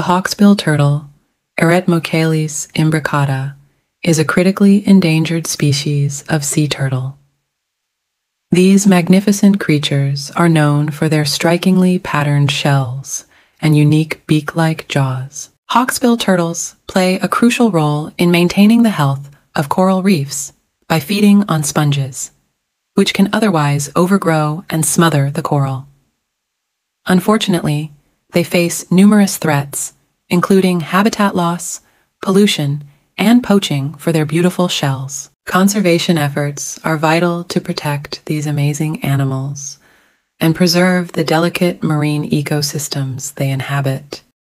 The hawksbill turtle, Eretmochelys imbricata, is a critically endangered species of sea turtle. These magnificent creatures are known for their strikingly patterned shells and unique beak-like jaws. Hawksbill turtles play a crucial role in maintaining the health of coral reefs by feeding on sponges, which can otherwise overgrow and smother the coral. Unfortunately, they face numerous threats, including habitat loss, pollution, and poaching for their beautiful shells. Conservation efforts are vital to protect these amazing animals and preserve the delicate marine ecosystems they inhabit.